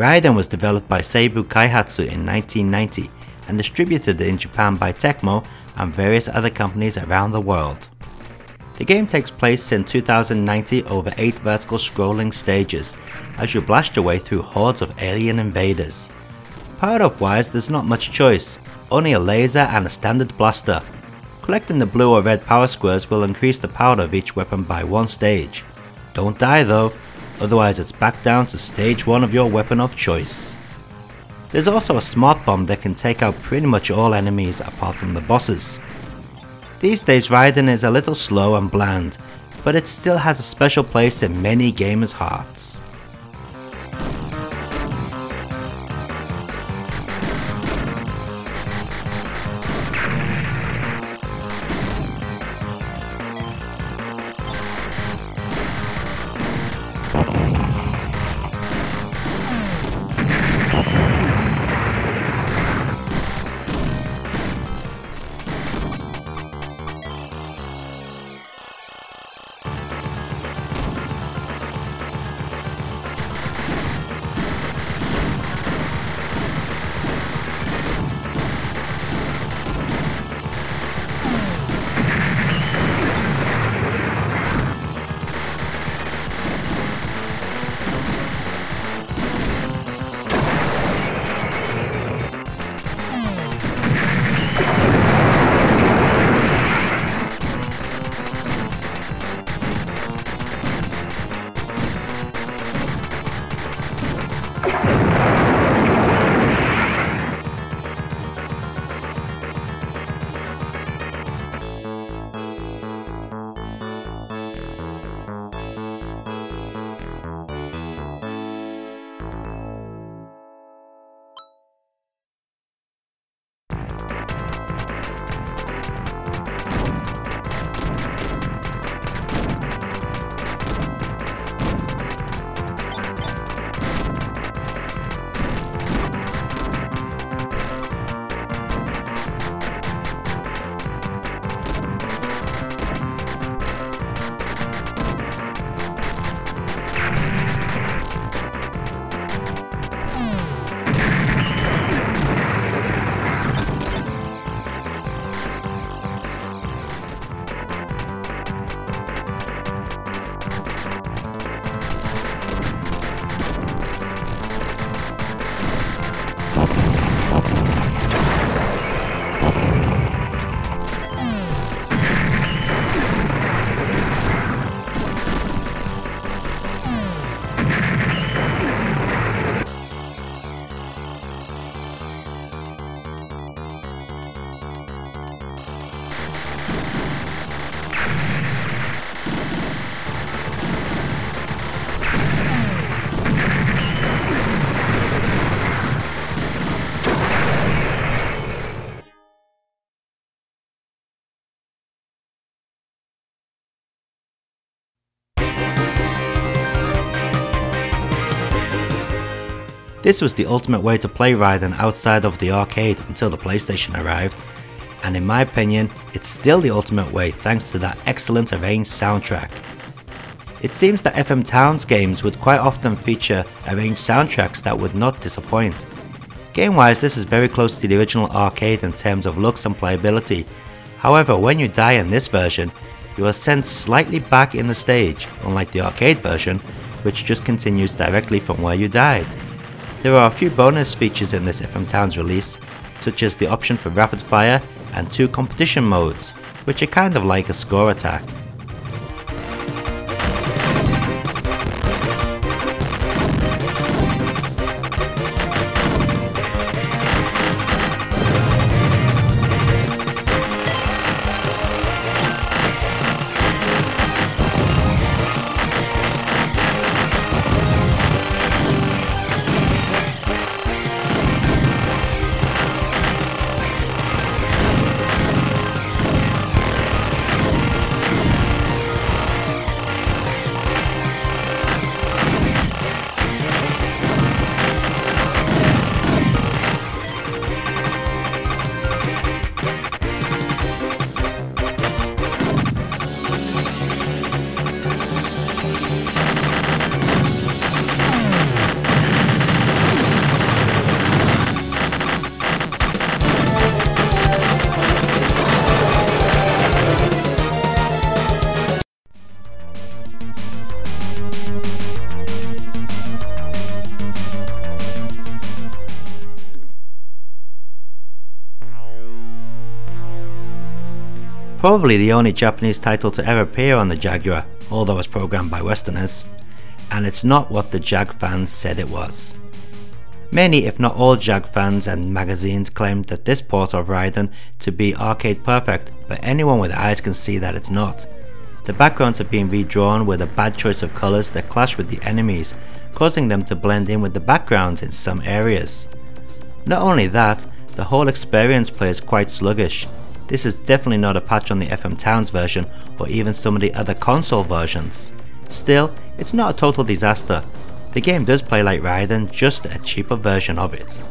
Raiden was developed by Seibu Kaihatsu in 1990 and distributed in Japan by Tecmo and various other companies around the world. The game takes place in 2090 over 8 vertical scrolling stages as you blast your way through hordes of alien invaders. Power up wise there's not much choice, only a laser and a standard blaster. Collecting the blue or red power squares will increase the power of each weapon by one stage. Don't die though, otherwise it's back down to stage 1 of your weapon of choice. There's also a smart bomb that can take out pretty much all enemies apart from the bosses. These days Raiden is a little slow and bland, but it still has a special place in many gamers' hearts. This was the ultimate way to play Raiden outside of the arcade until the PlayStation arrived, and in my opinion, it's still the ultimate way thanks to that excellent arranged soundtrack. It seems that FM Towns games would quite often feature arranged soundtracks that would not disappoint. Game wise, this is very close to the original arcade in terms of looks and playability. However, when you die in this version, you are sent slightly back in the stage, unlike the arcade version, which just continues directly from where you died. There are a few bonus features in this FM Towns release, such as the option for rapid fire and two competition modes, which are kind of like a score attack. Probably the only Japanese title to ever appear on the Jaguar, although it's programmed by Westerners, and it's not what the Jag fans said it was. Many, if not all Jag fans and magazines claimed that this port of Raiden to be arcade perfect, but anyone with eyes can see that it's not. The backgrounds have been redrawn with a bad choice of colours that clash with the enemies, causing them to blend in with the backgrounds in some areas. Not only that, the whole experience plays quite sluggish. This is definitely not a patch on the FM Towns version or even some of the other console versions. Still, it's not a total disaster, the game does play like Raiden, just a cheaper version of it.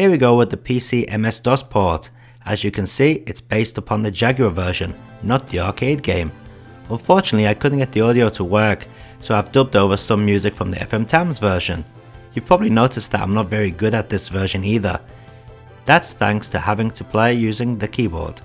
Here we go with the PC MS-DOS port. As you can see, it's based upon the Jaguar version, not the arcade game. Unfortunately, I couldn't get the audio to work, so I've dubbed over some music from the FM Towns version. You've probably noticed that I'm not very good at this version either. That's thanks to having to play using the keyboard.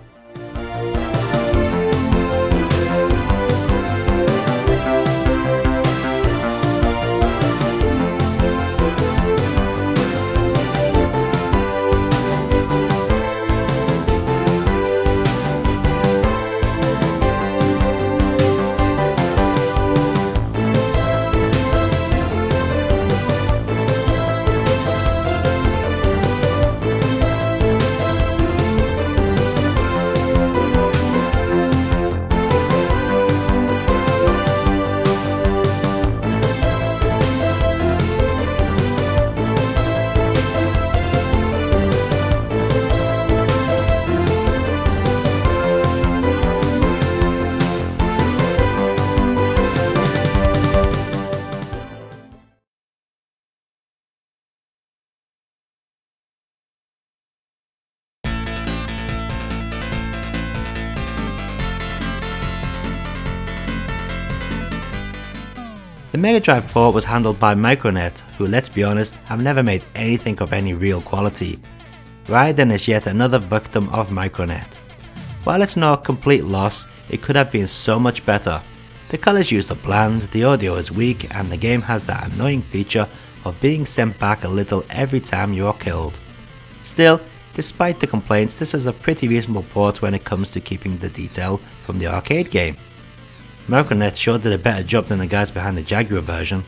Mega Drive port was handled by Micronet, who let's be honest, have never made anything of any real quality. Raiden is yet another victim of Micronet. While it's not a complete loss, it could have been so much better. The colors used are bland, the audio is weak, and the game has that annoying feature of being sent back a little every time you are killed. Still, despite the complaints, this is a pretty reasonable port when it comes to keeping the detail from the arcade game. Micronet sure did a better job than the guys behind the Jaguar version.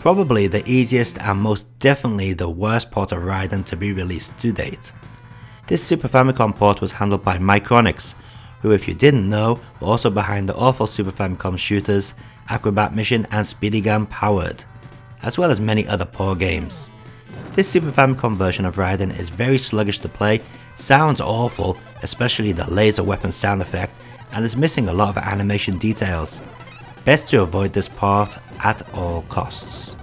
Probably the easiest and most definitely the worst port of Raiden to be released to date. This Super Famicom port was handled by Micronics, who if you didn't know were also behind the awful Super Famicom shooters Acrobat Mission and Speedy Gun Powered, as well as many other poor games. This Super Famicom version of Raiden is very sluggish to play, sounds awful, especially the laser weapon sound effect, and is missing a lot of animation details. Best to avoid this part at all costs.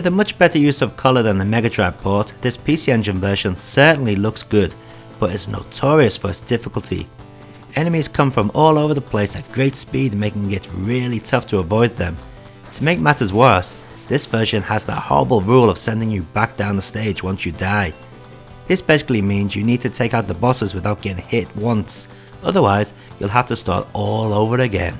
With a much better use of colour than the Mega Drive port, this PC Engine version certainly looks good, but is notorious for its difficulty. Enemies come from all over the place at great speed making it really tough to avoid them. To make matters worse, this version has the horrible rule of sending you back down the stage once you die. This basically means you need to take out the bosses without getting hit once, otherwise you'll have to start all over again.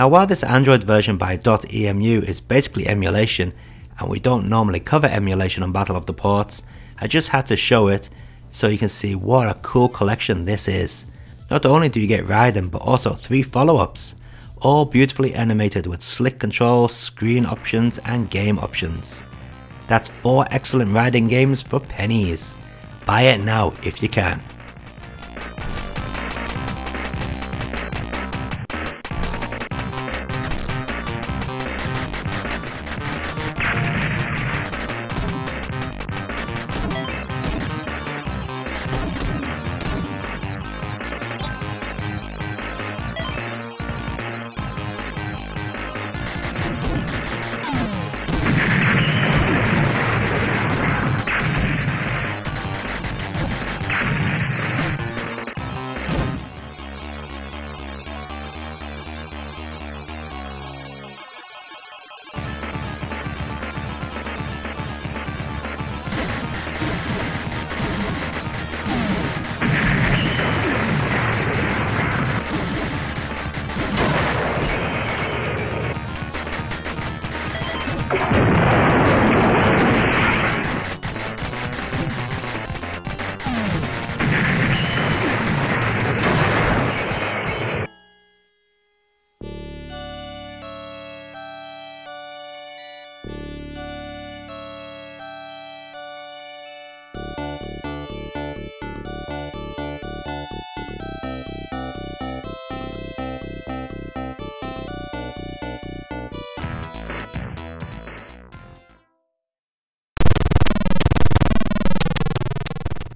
Now while this Android version by DotEmu is basically emulation, and we don't normally cover emulation on Battle of the Ports, I just had to show it so you can see what a cool collection this is. Not only do you get Raiden but also 3 follow-ups, all beautifully animated with slick controls, screen options and game options. That's 4 excellent Raiden games for pennies. Buy it now if you can.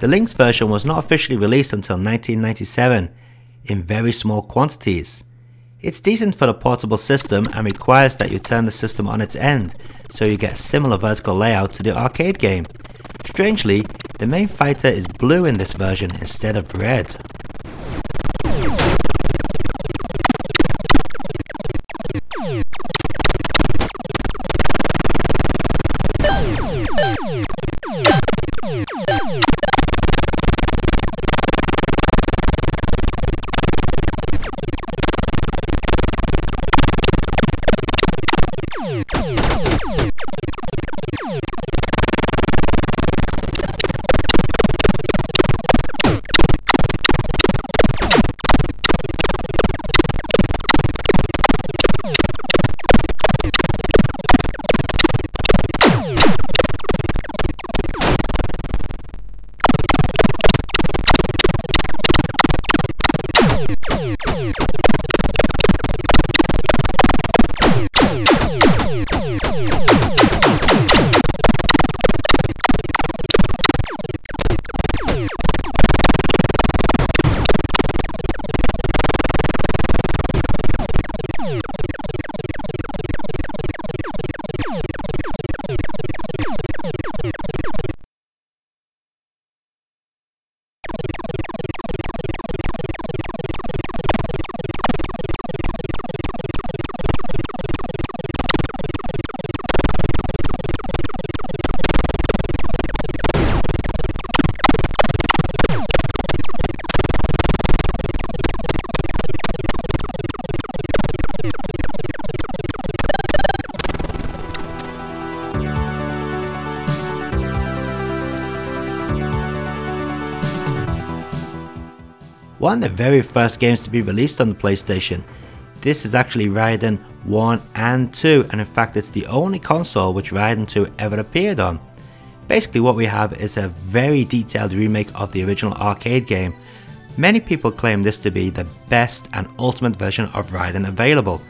The Lynx version was not officially released until 1997, in very small quantities. It's decent for the portable system and requires that you turn the system on its end, so you get a similar vertical layout to the arcade game. Strangely, the main fighter is blue in this version instead of red. One of the very first games to be released on the PlayStation. This is actually Raiden 1 and 2 and in fact it's the only console which Raiden 2 ever appeared on. Basically what we have is a very detailed remake of the original arcade game. Many people claim this to be the best and ultimate version of Raiden available.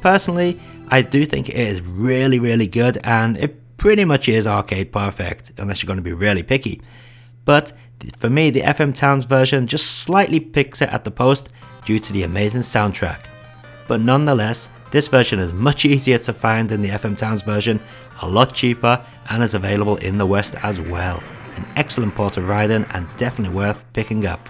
Personally, I do think it is really really good and it pretty much is arcade perfect unless you're going to be really picky. But for me the FM Towns version just slightly picks it at the post due to the amazing soundtrack. But nonetheless, this version is much easier to find than the FM Towns version, a lot cheaper and is available in the West as well. An excellent port of Raiden and definitely worth picking up.